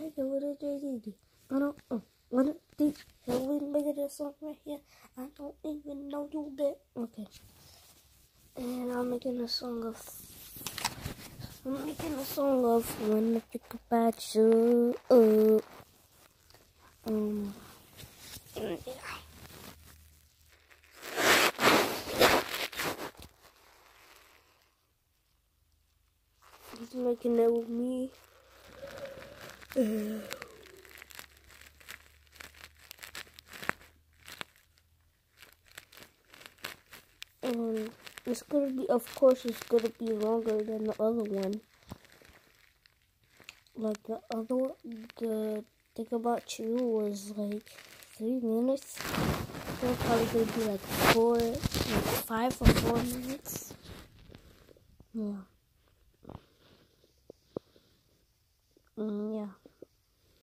make it with a JDD. I don't know. What a D. Shall we make it a song right here? I don't even know you did. Okay. And I'm making a song of. I'm making a song of when I think about you. Uh, um. Yeah. He's making it with me. And it's gonna be, of course, it's gonna be longer than the other one. Like the other one, the thing about you was like three minutes. It'll probably gonna be like four, like five or four minutes. Yeah. Mm.